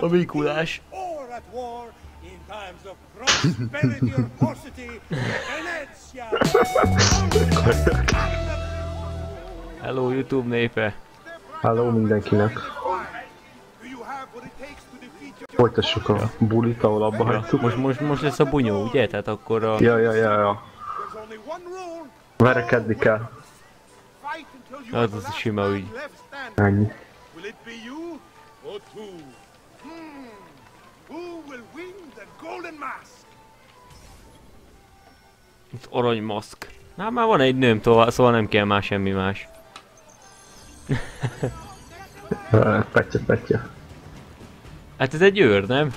A Mikulás. Hello YouTube népe. Halló mindenkinek. Folytassuk a bulit, ahol abba hagytuk. Most, most, most lesz a bunyó, ugye? Tehát akkor a... Ja, ja, ja, ja. Verekedni kell. Fight until you Az az sima ügy. Ennyi. Or two? Hmm. Who will win the golden mask? Az aranymaszk. Na már van egy nőm, tovább, szóval nem kell már semmi más. Petya, petya. Hát ez egy őr, nem?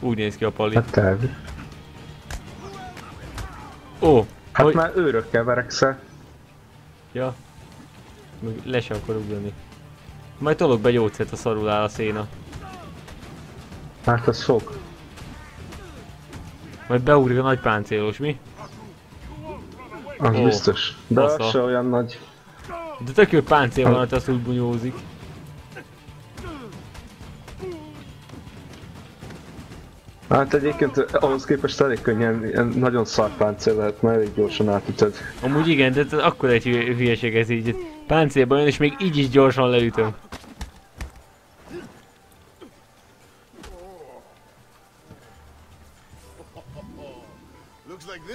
Úgy néz ki a pali. Hát terv. Ó, Hát hogy... már őrökkel verekszel. Ja. Meg le sem akar ugrani. Majd tolok be gyógyszert, a szarul áll a széna. Hát az fog. Majd beugrik a nagy páncélos, mi? Az Ó, biztos. De fasza. az se olyan nagy. De tök jó páncél van, hogy azt úgy bunyózik. Hát egyébként ahhoz képest elég könnyen, ilyen nagyon szar páncél lehet, mert elég gyorsan átütöd. Amúgy igen, de akkor egy hülye- hülyeség ez így. Páncélba jön és még így is gyorsan leütöm.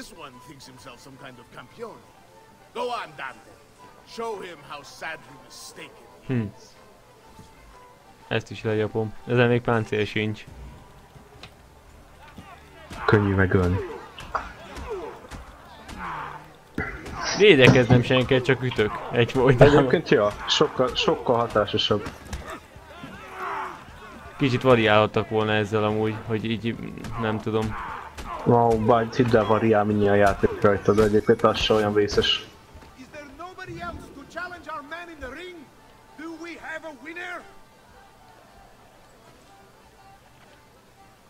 This one thinks himself some kind of campione. Go on, Dante. Show him how sadly mistaken he Hm. is. Ezt is legyapom. Ezen még páncél sincs. Könnyű megölni. Védekeznem kell, csak ütök. Egy folytában. Egyébként ja, sokkal, sokkal hatásosabb. Kicsit variálhattak volna ezzel amúgy, hogy így nem tudom. Wow, bár hidd el, variál mindjárt a játék rajta, de egyébként az se olyan vészes.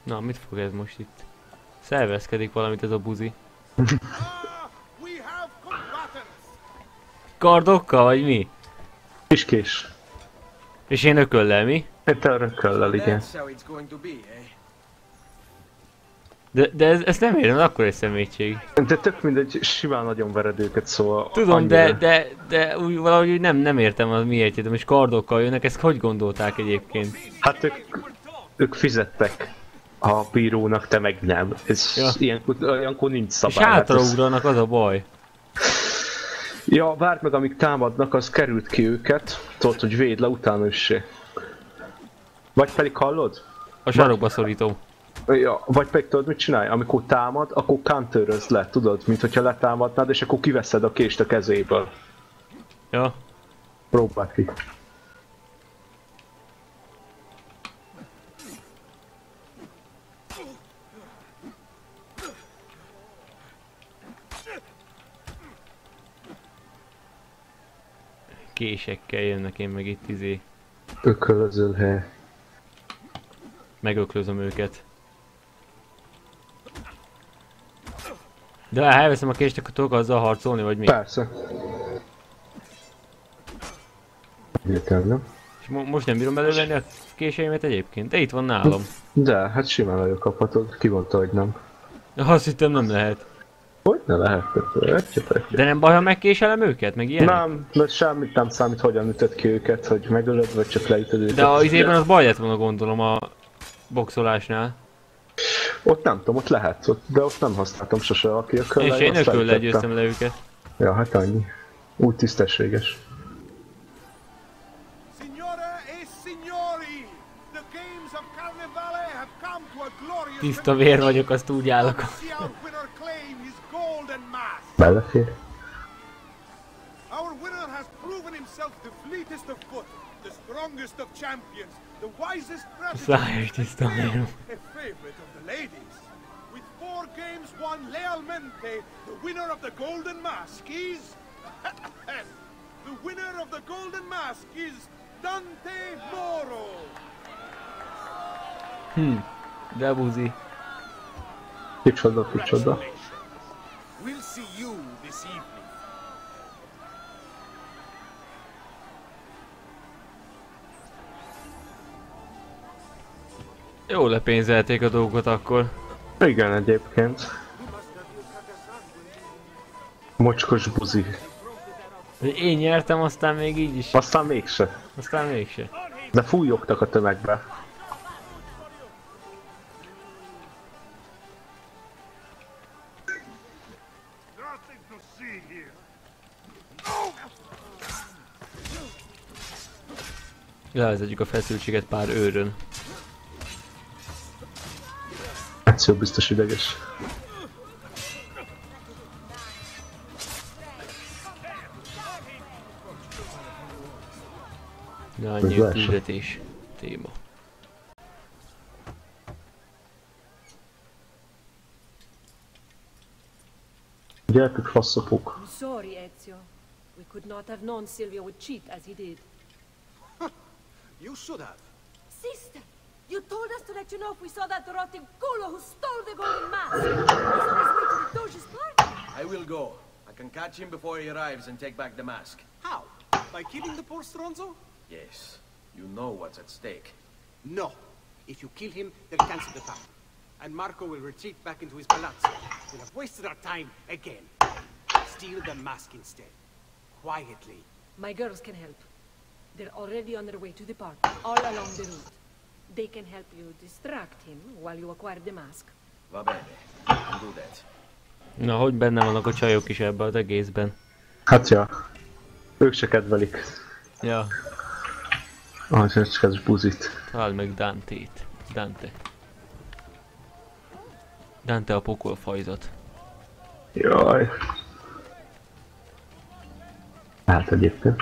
Na, mit fog ez most itt? Szervezkedik valamit ez a buzi. Ah. Kardokkal, vagy mi? Kiskés. És én ököllel, mi? Itt örököllel, igen. De, de ez, ezt nem érem, akkor egy szemétség. De tök mindegy, simán nagyon vered őket, szóval... Tudom, de, annyira- de, de úgy valahogy úgy nem, nem értem az miért, de most kardokkal jönnek, ezt hogy gondolták egyébként? Hát ők, ők fizettek a bírónak, te meg nem. Ez Ja. ilyenkor, olyankor nincs És szabály. hát ez- hátraugranak, az a baj. Ja, várd meg, amíg támadnak, az került ki őket. Tudod, hogy véd le utána is. Vagy pedig hallod? A sarokba szorítom. Ja, vagy pedig tudod mit csinálj? Amikor támad, akkor counterözd le, tudod? Mint hogyha letámadnád, és akkor kiveszed a kést a kezéből. Ja. Próbáld ki. Késekkel jönnek én meg itt izé. Ökölözöl hely. Megöklözöm őket. De ha elveszem a kést, akkor tudok azzal harcolni, vagy mi? Persze. Értelmem. És mo- most nem bírom elővenni a késeimet egyébként? De itt van nálam. De, hát simán előkaphatod. Ki mondta, hogy nem. Azt hittem nem lehet. Hogy ne lehetett? Értjetek? De nem baj, ha megkéselem őket, meg ilyen? Nem, de semmit nem számít, hogyan ütöd ki őket, hogy megölöd, vagy csak leütöd őket. De az izében az baj lett volna gondolom a boxolásnál. Ott nem tudom, ott lehet, ott, de ott nem használtam sose a És kiököllel. én ököllel győztem le őket. Ja, hát annyi. Úgy tisztességes. E Tiszta vér vagyok, azt úgy állok. Belefér? Our winner has proven himself the fleetest of foot, the strongest of champions, the wisest Szájos strategist, tiszta and vér. a favorite of the ladies. With four games won lealmente, the winner of the golden mask is... the winner of the golden mask is Dante Moro. De buzi. Kicsoda, kicsoda. We'll see you this evening. Jó lepénzelték a dolgokat akkor. Igen, egyébként. Mocskos buzi. Én nyertem, aztán még így is. Aztán mégse. Aztán mégse. De fújogtak a tömegbe. Levezetjük a feszültséget pár őrön. Egyszer biztos ideges. Nagy Ez lesz. küldetés téma. Gyertek faszopók. I'm sorry, Ezio. We could not have known Silvio would cheat as he did. You should have. Sister, you told us to let you know if we saw that rotting culo who stole the golden mask. He's on his way to the Doge's party. I will go. I can catch him before he arrives and take back the mask. How? By killing the poor Stronzo? Yes. You know what's at stake. No. If you kill him, they'll cancel the party. And Marco will retreat back into his palazzo. We'll have wasted our time again. Steal the mask instead. Quietly. My girls can help. They're already on their way to the park, all along the route. They can help you distract him while you acquire the mask. Va bene. Do that. Na, hogy benne vannak a csajok is ebben az egészben? Hát ja. Ők se kedvelik. Ja, Az csecskes buzit. találd meg Dante-t. Dante. Dante a pokol fajzat. Jaj. Hát egyébként.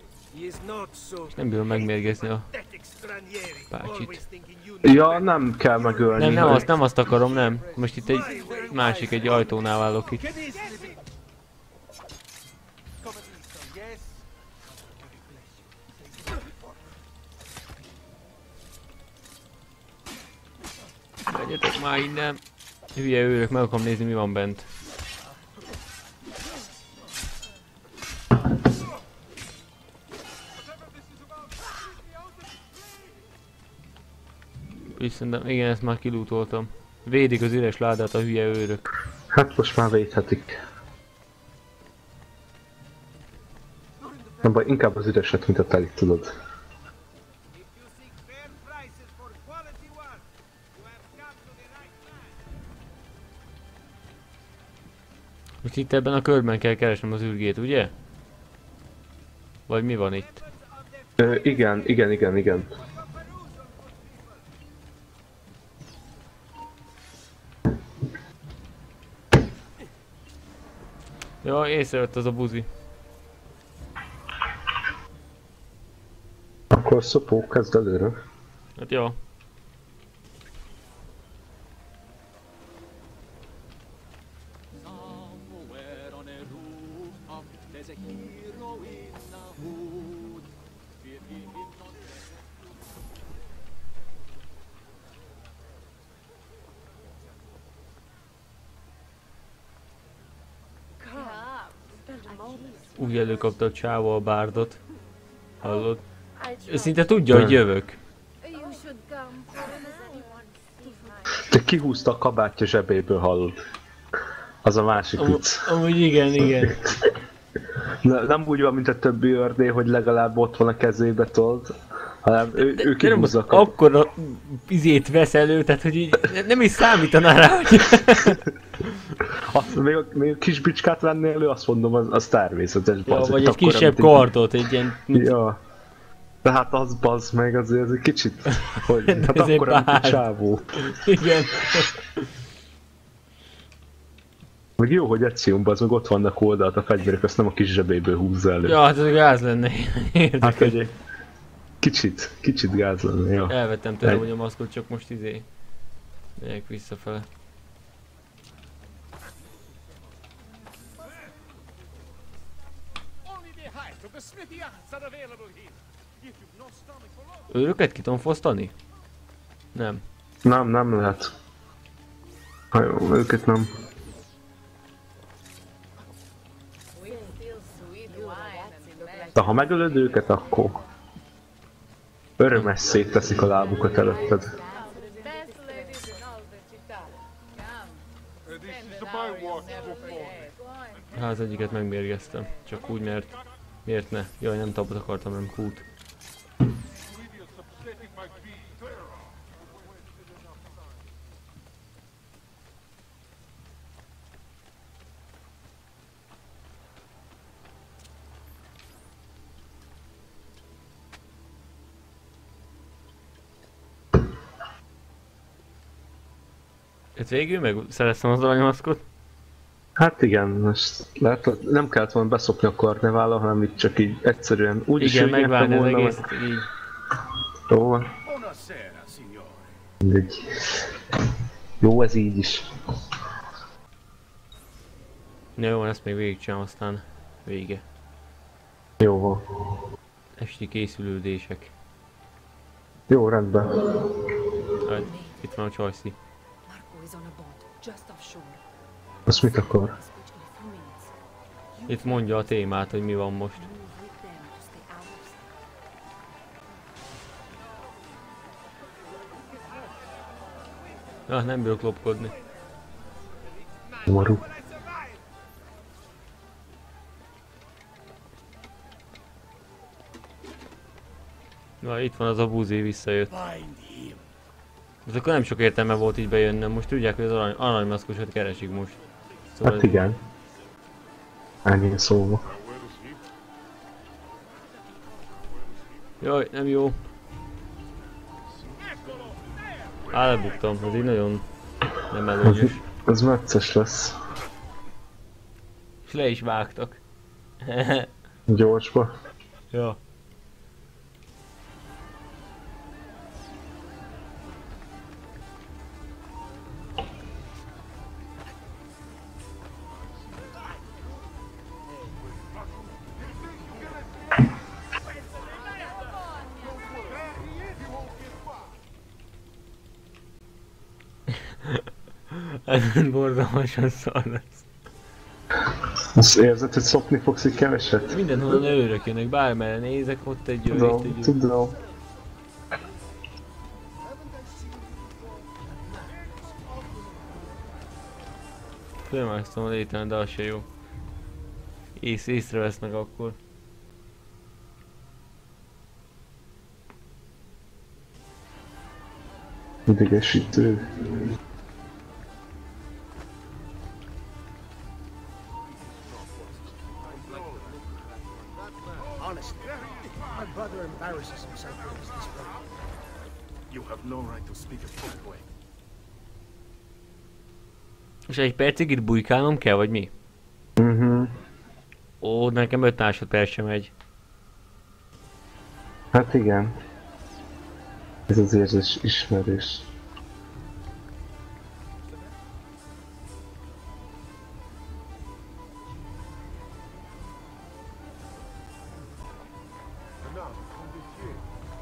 Nem bírom megmérgezni a... know Ja, nem kell megölni. Nem, nem azt, nem azt akarom, nem. Most itt egy másik, egy ajtónál válok itt. Legyetek már innen. Hülye őrök, meg akarom nézni mi van bent. Viszont igen, ezt már kilútoltam. Védik az üres ládát a hülye őrök. Hát most már védhetik. Nem baj, inkább az üreset, mint a telit, tudod. Most itt ebben a körben kell keresnem az űrgét, ugye? Vagy mi van itt? Ö, igen, igen, igen, igen. Ja, észrevett az a buzi. Akkor szopó, kezd előre. Hát jó. Úgy előkapta a csávó a bárdot. Hallod? Ő szinte tudja, hogy jövök. See my De kihúzta a kabátja zsebéből, hallod. Az a másik Am- vicc. amúgy igen, igen. Ne, nem úgy van, mint a többi ördély, hogy legalább ott van a kezébe, tudod. Hanem ő, ő De kihúzza az a kabát. akkora izét vesz elő, tehát hogy így nem is számítaná rá, hogy... Azt, még, a- még a kis bicskát venni elő, azt mondom, az, az természetes. ja, bazd, vagy egy akkora, kisebb egy- kardot, egy ilyen... Ja. De hát az bazd meg azért az egy kicsit, hogy hát Ez egy egy csávó. Igen. Meg jó, hogy Eciónban azok ott vannak oldalt a fegyverek, azt nem a kis zsebéből húzza elő. Ja, hát ez gáz lenne. hát Érdekes. egy kicsit, kicsit gáz lenne, jó. Elvettem tőlem, hogy a maszkot, csak most izé... Megyek visszafele. Őröket ki tudom fosztani? Nem. Nem, nem lehet. Ha jó, őket nem. De ha megölöd őket, akkor örömes szétteszik a lábukat előtted. Hát egyiket megmérgeztem. Csak úgy, mert... Miért ne? Jaj, nem tapot akartam, nem kút. Végül meg szereztem az aranymaszkot. Hát igen, most hogy nem kellett volna beszopni a karnevála, hanem itt csak így egyszerűen úgy is Igen, nyerte megválni az meg- így. Jó van, mindegy. Jó ez így is. Na jó, ezt még végigcsinálom, aztán vége. Jó van. Esti készülődések. Jó, rendben. Hát, itt van a Csajci. Marco is on a boat, just offshore. Azt mit akar? I'll switch in a few minutes. You Itt mondja a témát, hogy mi van most. Ah, nem bírok lopkodni. Maru. Na, itt van az a búzé, visszajött. Ez akkor nem sok értelme volt így bejönnöm, most tudják, hogy az arany, aranymaszkosat keresik most. Szóval Hát igen. Ennyi szóval. Jaj, nem jó. Á, lebuktam, ez így nagyon nem előnyös. Ez necces lesz. És le is vágtak. Gyorsba. ja. Ez borzalmasan szar lesz. Azt érzed, hogy szopni fogsz egy keveset? Mindenhol őrök jönnek, bármerre nézek, ott egy őr, itt egy őr. tudom. Fölmásztam a léten, de az se jó. Ész, észrevesznek akkor. Idegesítő. You have no right to speak of that way. És egy percig itt bujkálnom kell, vagy mi? Mhm. Ó, nekem 5 másodperc sem megy. Hát igen. Ez az érzés ismerős.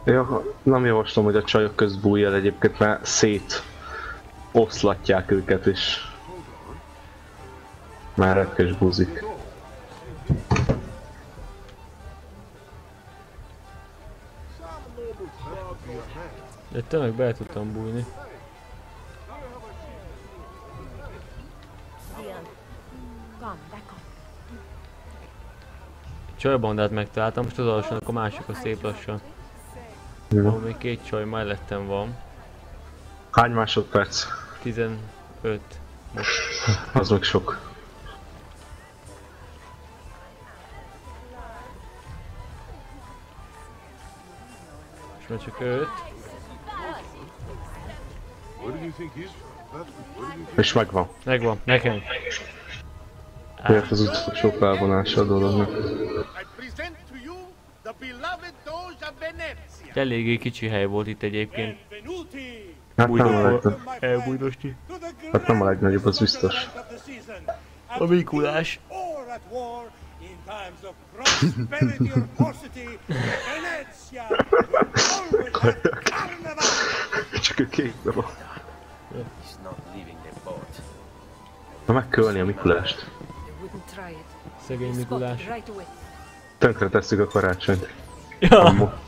Ja, nem javaslom, hogy a csajok közt bújj el egyébként, mert szét oszlatják őket is. Már retkes buzik. De tényleg be tudtam bújni. Csajbandát megtaláltam, most az alsón, akkor mások a szép lassan. Jó. Ahol még két csaj mellettem van. Hány másodperc? 15. Az meg sok. És már csak 5. Where do you think he's from? That, where do you think És megvan. Megvan, nekem. Miért az utolsó felvonása a dolognak? I present to you the beloved Doge of Venezia. Eléggé kicsi hely volt itt egyébként. Hát nem a legnagyobb. Elbújdosni. Hát nem a legnagyobb, az biztos. A Mikulás. Or at war, in times of prosperity or paucity, Venezia will always have carnival. Csak ő képbe van. He's not leaving the boat. Na meg kell ölni a Mikulást. Szegény Mikulás. Tönkre tesszük a karácsonyt. Ja.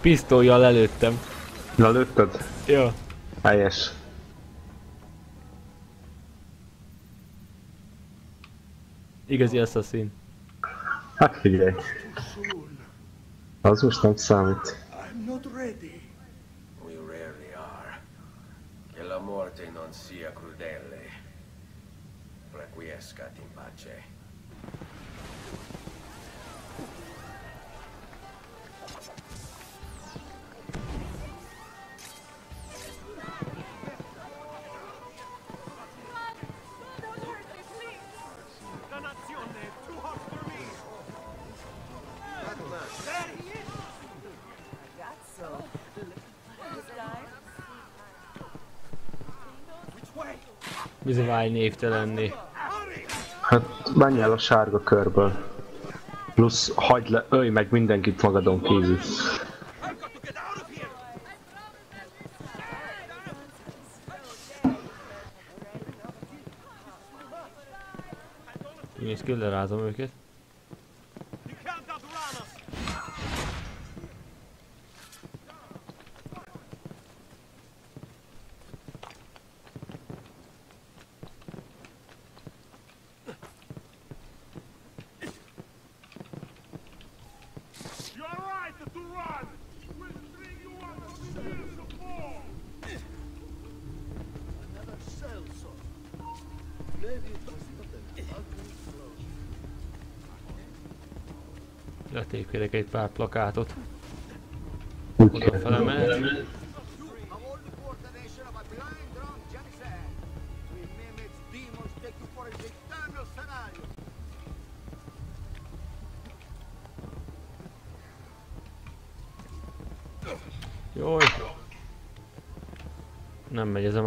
Pisztolyjal előttem. Na lőtted? Ja. Helyes. Igazi assassin. Hát figyelj. Az most nem számít. I'm not ready. Sia crudele. Requiescat in pace. Bizony válj névtelenné. Hát menj el a sárga körből. Plusz hagyd le, ölj meg mindenkit magadon kívül. Én is küllerázom őket. Letépkedek egy pár plakátot. Úgy Oda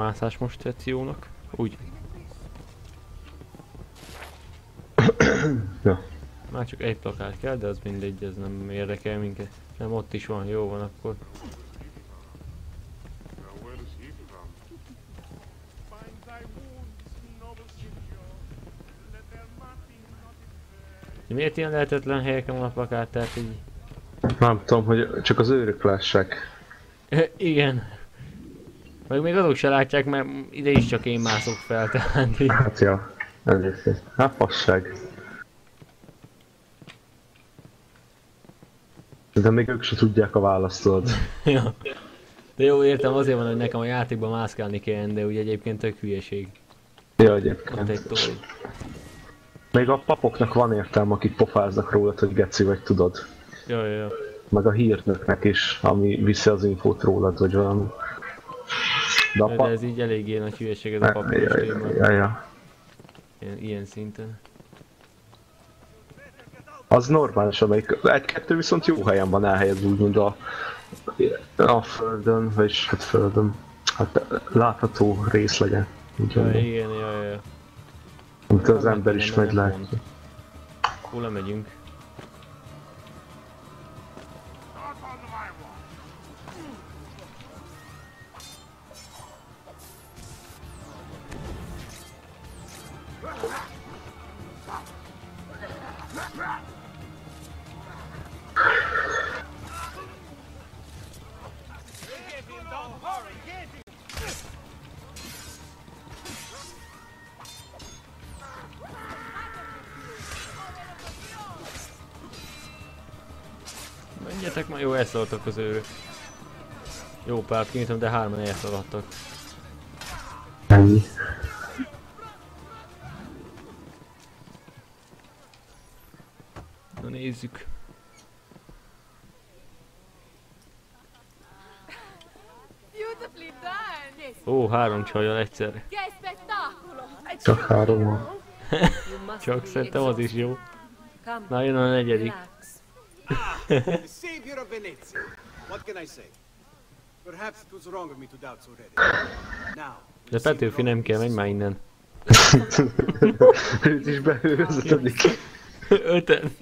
mászás most Eciónak. Úgy. Ja. Már csak egy plakát kell, de az mindegy, ez nem érdekel minket. Nem, ott is van, jó van akkor. De miért ilyen lehetetlen helyeken van a plakát, tehát így... Nem tudom, hogy csak az őrök lássák. Igen. Meg még azok se látják, mert ide is csak én mászok fel, tehát így. Hát ja, egyébként. Hát fasság. De még ők se tudják a választ, tudod. ja. De jó, értem, azért van, hogy nekem a játékban mászkálni kell, de ugye egyébként tök hülyeség. Ja, egyébként. egy. Még a papoknak van értelme, akik pofáznak rólad, hogy geci vagy, tudod. Jó, jó. Meg a hírnöknek is, ami viszi az infót rólad, vagy valami. De a De ez így eléggé nagy hülyeség ez a papíros ja, téma. ja, ja. Ilyen, ilyen szinten. Az normális, amelyik egy-kettő viszont jó helyen van elhelyezve, úgymond a, a földön, vagyis hát földön, hát látható részlege. Ja, igen, ja, ja. amit az ember is megy látja. Hol lemegyünk? Menjetek már, jó, elszóltak az őrök. Jó párt kinyitom, de hárman elszaladtak. Ennyi. Nézzük. Ó, három csajjal spettacolo! Csak három Csak szerintem az is jó. Na jön a negyedik. De Petőfi nem kell, menj már innen. Őt is beőzödik. Öten.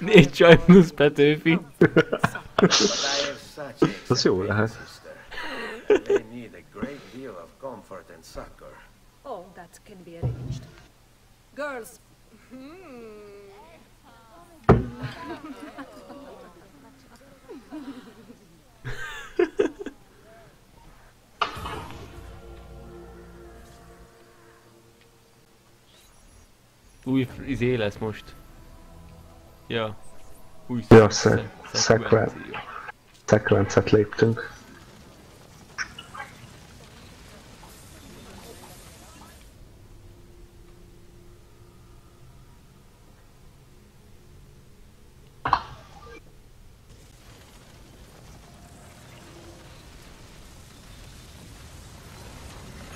Négy csaj plusz Petőfi. But I have such Az jó lehet. sister. They need a great deal of comfort and succor. Oh, that can be arranged. Girls, Új izé lesz most. Ja. Új Ja, szek-. Szekvencet léptünk.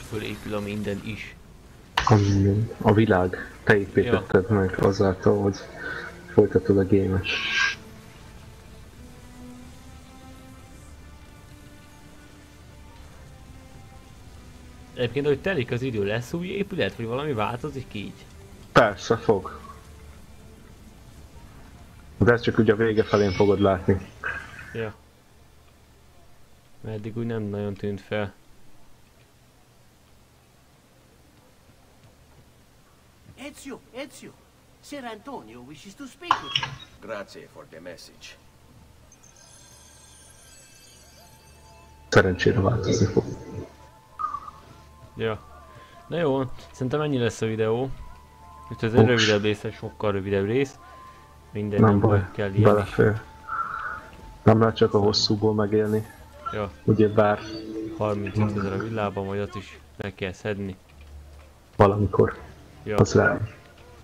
Fölépül a minden is. A, a világ. Te építetted meg azáltal, hogy folytatod a gémet. Egyébként, hogy telik az idő, lesz új épület, vagy valami változik így? Persze, fog. De ezt csak ugye a vége felén fogod látni. Ja. Mert eddig úgy nem nagyon tűnt fel. Ezio, Ezio, Ser Antonio wishes to speak with you. Grazie for the message. Szerencsére változni fog. Ja. Na jó, szerintem ennyi lesz a videó. Itt ez egy rövidebb rész, egy sokkal rövidebb rész. Mindegy, Nem baj, kell ilyen is. belefér. Nem lehet csak a hosszúból megélni. Ja, Ugye bár 35 ezer a villában, majd azt is meg kell szedni. valamikor Ja, az rá.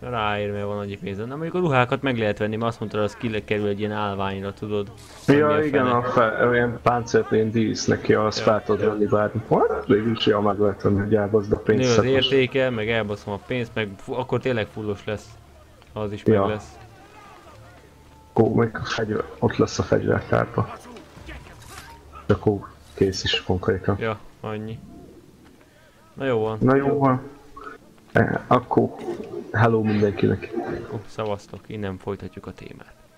Ráér, mert van annyi pénzem. Nem mondjuk a ruhákat meg lehet venni, mert azt mondtad, az ki kerül egy ilyen állványra, tudod. Ja, a igen, fene. a fe, olyan páncélt, ilyen dísz neki, azt Ja. fel tudod venni bármi. What? Végülis, ja, meg lehet venni, hogy elbaszd a Nő pénzt. az szakos. értéke, meg elbaszom a pénzt, meg akkor tényleg fullos lesz. Az is Ja. meg lesz. Akkor még a fegyver, ott lesz a fegyvertárba. És akkor kész is konkrétan. Ja, annyi. Na jó van. Na jó van. E, Akkor hello mindenkinek. Szavaztok, innen folytatjuk a témát.